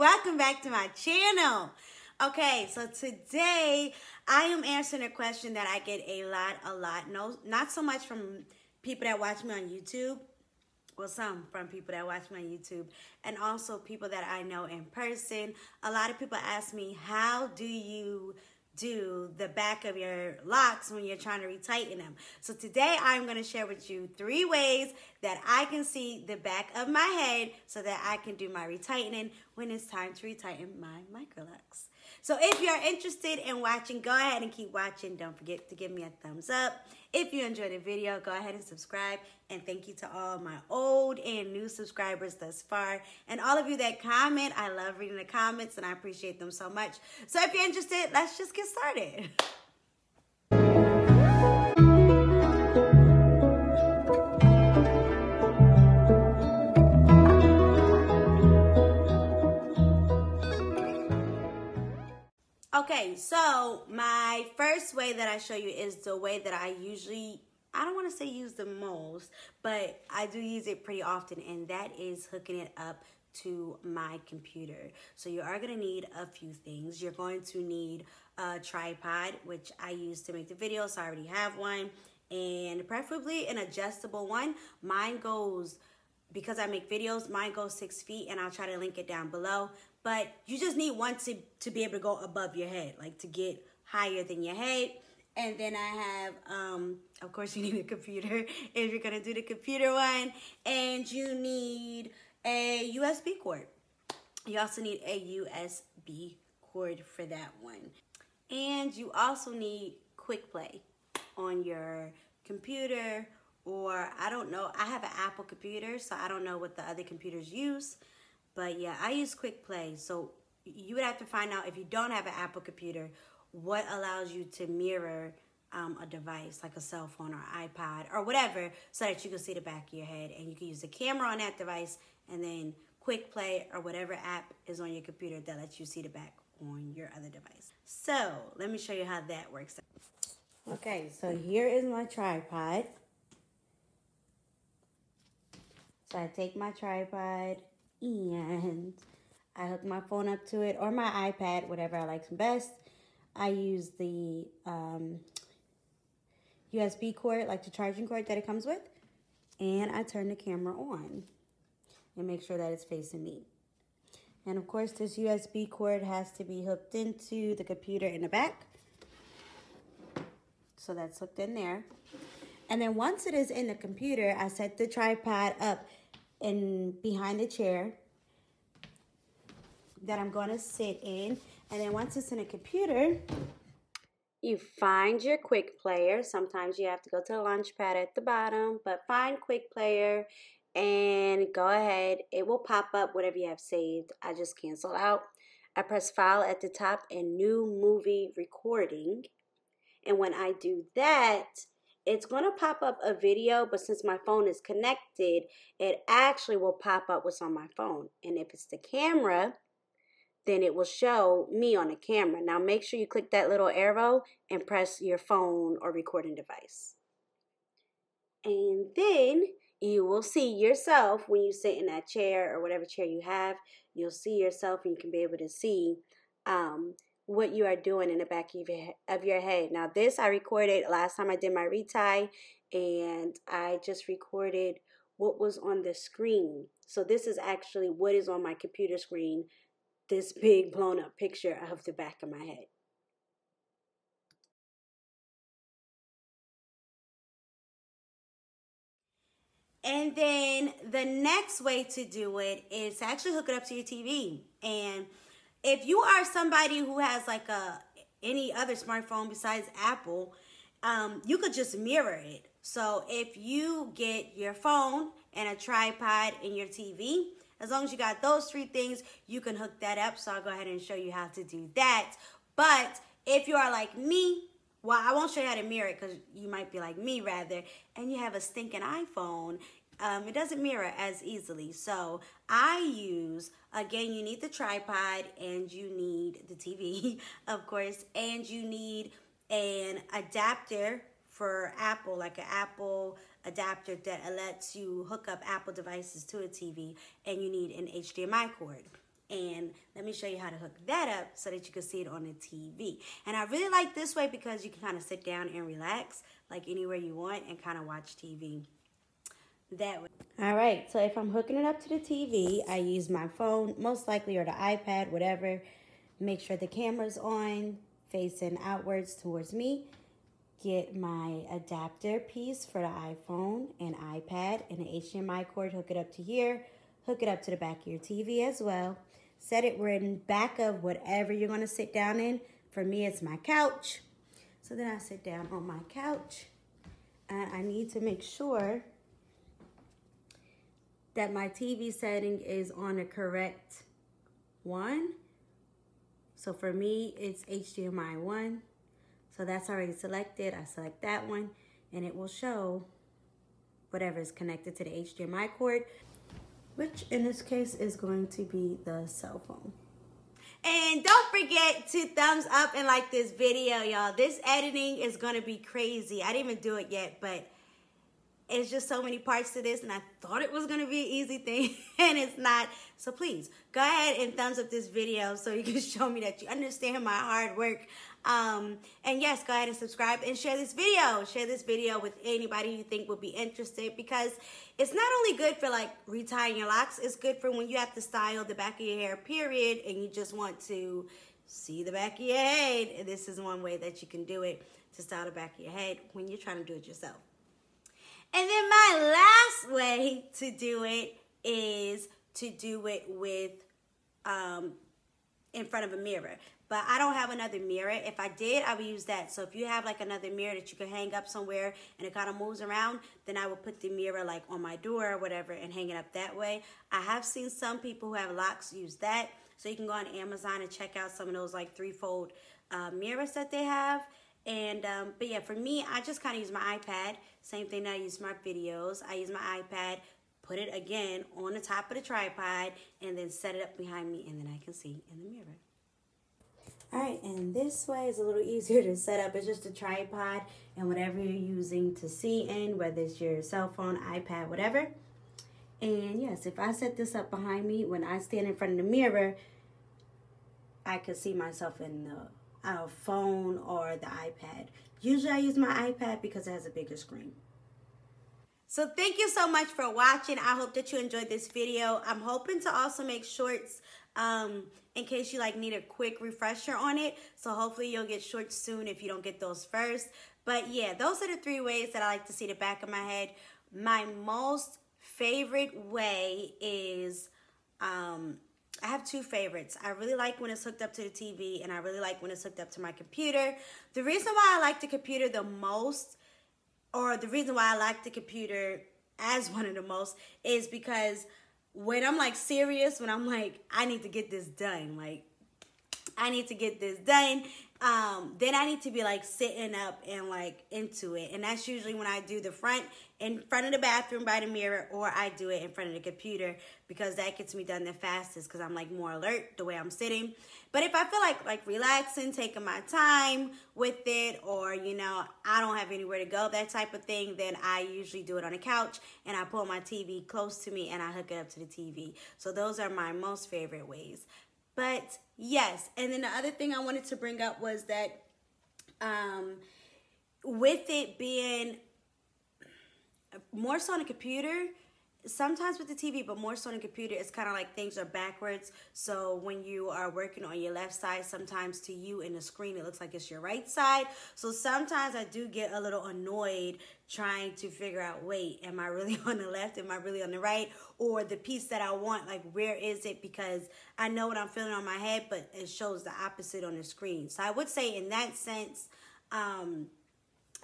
welcome back to my channel. Okay, so today I am answering a question that I get a lot, a lot. No, not so much from people that watch me on YouTube. Well, some from people that watch me on YouTube and also people that I know in person. A lot of people ask me, how do you do the back of your locs when you're trying to retighten them. So today I'm going to share with you three ways that I can see the back of my head so that I can do my retightening when it's time to retighten my microlocs. So if you're interested in watching, go ahead and keep watching. Don't forget to give me a thumbs up. If you enjoyed the video, go ahead and subscribe. And thank you to all my old and new subscribers thus far. And all of you that comment, I love reading the comments and I appreciate them so much. So if you're interested, let's just get started. Okay, so my first way that I show you is the way that I usually, I don't want to say use the most, but I do use it pretty often, and that is hooking it up to my computer. So you are going to need a few things. You're going to need a tripod, which I use to make the video, so I already have one, and preferably an adjustable one. Mine goes because I make videos, mine goes six feet and I'll try to link it down below but you just need one to, to be able to go above your head, like to get higher than your head. And then I have, um, of course, you need a computer if you're gonna do the computer one, and you need a USB cord. You also need a USB cord for that one. And you also need quick play on your computer or I don't know. I have an Apple computer, so I don't know what the other computers use. But yeah, I use Quick Play. So you would have to find out if you don't have an Apple computer, what allows you to mirror um, a device like a cell phone or iPod or whatever so that you can see the back of your head and you can use the camera on that device and then Quick Play or whatever app is on your computer that lets you see the back on your other device. So let me show you how that works. Okay, so here is my tripod. So I take my tripod and I hook my phone up to it or my iPad, whatever I like best. I use the um, USB cord, like the charging cord that it comes with, and I turn the camera on and make sure that it's facing me. And of course, this USB cord has to be hooked into the computer in the back. So that's hooked in there. And then once it is in the computer, I set the tripod up in behind the chair that I'm going to sit in. And then once it's in a computer, you find your quick player. Sometimes you have to go to the launch pad at the bottom, but find quick player and go ahead. It will pop up whatever you have saved. I just cancel out. I press file at the top and new movie recording. And when I do that, it's going to pop up a video, but since my phone is connected, it actually will pop up what's on my phone. And if it's the camera, then it will show me on the camera. Now make sure you click that little arrow and press your phone or recording device. And then you will see yourself when you sit in that chair or whatever chair you have. You'll see yourself and you can be able to see um, what you are doing in the back of your, of your head. Now, this I recorded last time I did my retie, and I just recorded what was on the screen. So, this is actually what is on my computer screen this big blown up picture of the back of my head. And then the next way to do it is to actually hook it up to your TV. And if you are somebody who has like a any other smartphone besides Apple, um, you could just mirror it. So if you get your phone and a tripod in your TV, as long as you got those three things, you can hook that up. So I'll go ahead and show you how to do that. But if you are like me, well, I won't show you how to mirror it because you might be like me rather, and you have a stinking iPhone, um, it doesn't mirror as easily. So I use, again, you need the tripod and you need the TV, of course, and you need an adapter for Apple, like an Apple adapter that lets you hook up Apple devices to a TV, and you need an HDMI cord. And let me show you how to hook that up so that you can see it on the TV. And I really like this way because you can kind of sit down and relax like anywhere you want and kind of watch TV that way. All right, so if I'm hooking it up to the TV, I use my phone, most likely, or the iPad, whatever. Make sure the camera's on, facing outwards towards me. Get my adapter piece for the iPhone and iPad and the HDMI cord, hook it up to here, hook it up to the back of your TV as well. Set it where in back of whatever you're gonna sit down in. For me, it's my couch. So then I sit down on my couch and I need to make sure that my TV setting is on the correct one. So for me, it's HDMI 1. So that's already selected. I select that one and it will show whatever is connected to the HDMI cord, which in this case is going to be the cell phone. And don't forget to thumbs up and like this video, y'all. This editing is going to be crazy. I didn't even do it yet, but it's just so many parts to this and I thought it was going to be an easy thing and it's not. So please go ahead and thumbs up this video so you can show me that you understand my hard work. Um, and yes, go ahead and subscribe and share this video. Share this video with anybody you think would be interested because it's not only good for like retying your locs, it's good for when you have to style the back of your hair period and you just want to see the back of your head. This is one way that you can do it to style the back of your head when you're trying to do it yourself. And then my last way to do it is to do it with um, in front of a mirror. But I don't have another mirror. If I did, I would use that. So if you have like another mirror that you can hang up somewhere and it kind of moves around, then I would put the mirror like on my door or whatever and hang it up that way. I have seen some people who have locs use that. So you can go on Amazon and check out some of those like three-fold uh, mirrors that they have. And, um, but yeah, for me, I just kind of use my iPad. Same thing that I use my videos. I use my iPad, put it again on the top of the tripod, and then set it up behind me, and then I can see in the mirror. All right, and this way is a little easier to set up. It's just a tripod and whatever you're using to see in, whether it's your cell phone, iPad, whatever. And yes, if I set this up behind me, when I stand in front of the mirror, I can see myself in the a phone or the iPad. Usually I use my iPad because it has a bigger screen. So thank you so much for watching. I hope that you enjoyed this video. I'm hoping to also make shorts um, in case you like need a quick refresher on it. So hopefully you'll get shorts soon if you don't get those first. But yeah, those are the three ways that I like to see the back of my head. My most favorite way is um, I have two favorites. I really like when it's hooked up to the TV and I really like when it's hooked up to my computer. The reason why I like the computer the most or the reason why I like the computer as one of the most is because when I'm like serious, when I'm like, I need to get this done, like, I need to get this done um, then I need to be like sitting up and like into it. And that's usually when I do the front in front of the bathroom by the mirror or I do it in front of the computer because that gets me done the fastest because I'm like more alert the way I'm sitting. But if I feel like like relaxing, taking my time with it or you know, I don't have anywhere to go, that type of thing, then I usually do it on a couch and I pull my TV close to me and I hook it up to the TV. So those are my most favorite ways. But yes, and then the other thing I wanted to bring up was that um, with it being more so on a computer, sometimes with the TV, but more so on a computer, it's kind of like things are backwards. So when you are working on your left side, sometimes to you in the screen, it looks like it's your right side. So sometimes I do get a little annoyed trying to figure out, wait, am I really on the left? Am I really on the right? Or the piece that I want, like, where is it? Because I know what I'm feeling on my head, but it shows the opposite on the screen. So I would say in that sense, um,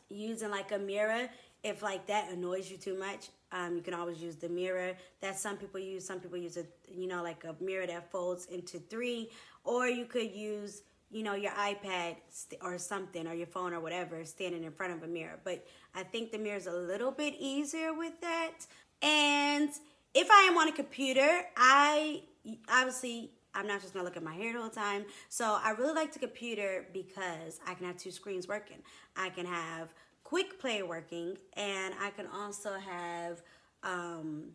using like a mirror, if like that annoys you too much, um, you can always use the mirror that some people use. Some people use a, you know, like a mirror that folds into three, or you could use, you know, your iPad or something, or your phone or whatever, standing in front of a mirror. But I think the mirror is a little bit easier with that. And if I am on a computer, I obviously I'm not just gonna look at my hair the whole time. So I really like the computer because I can have two screens working. I can have quick play working and I can also have um,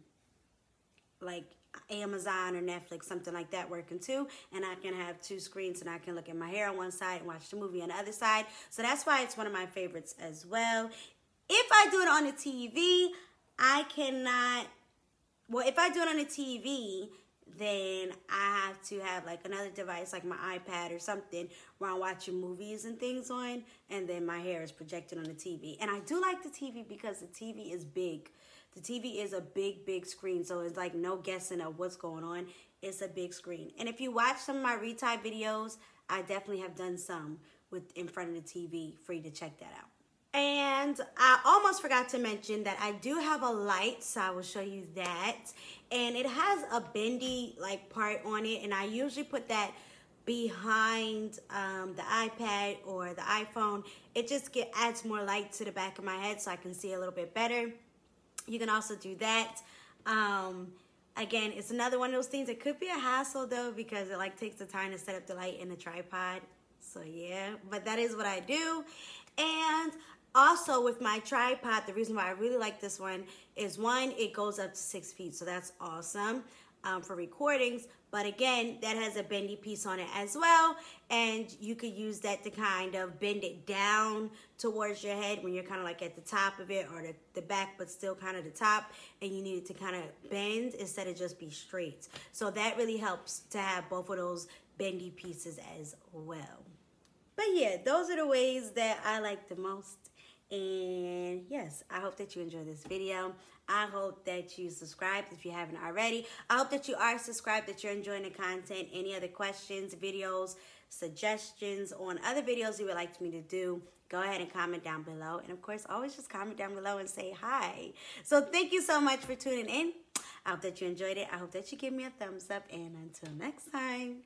like Amazon or Netflix, something like that working too. And I can have two screens and I can look at my hair on one side and watch the movie on the other side. So that's why it's one of my favorites as well. If I do it on the TV, I cannot, well, if I do it on the TV, then I have to have like another device like my iPad or something where I'm watching movies and things on and then my hair is projected on the TV. And I do like the TV because the TV is big. The TV is a big, big screen, so it's like no guessing of what's going on. It's a big screen. And if you watch some of my retie videos, I definitely have done some with in front of the TV for you to check that out. And I almost forgot to mention that I do have a light, so I will show you that. And it has a bendy like part on it, and I usually put that behind um, the iPad or the iPhone. It just get adds more light to the back of my head so I can see a little bit better. You can also do that. Um, again, it's another one of those things. It could be a hassle though because it like takes the time to set up the light in the tripod. So yeah, but that is what I do. And also with my tripod, the reason why I really like this one is one, it goes up to six feet. So that's awesome um, for recordings. But again, that has a bendy piece on it as well. And you could use that to kind of bend it down towards your head when you're kind of like at the top of it or the, the back, but still kind of the top. And you need it to kind of bend instead of just be straight. So that really helps to have both of those bendy pieces as well. But yeah, those are the ways that I like the most. And yes, I hope that you enjoy this video. I hope that you subscribed if you haven't already. I hope that you are subscribed, that you're enjoying the content. Any other questions, videos, suggestions on other videos you would like me to do, go ahead and comment down below. And of course, always just comment down below and say hi. So thank you so much for tuning in. I hope that you enjoyed it. I hope that you give me a thumbs up. And until next time.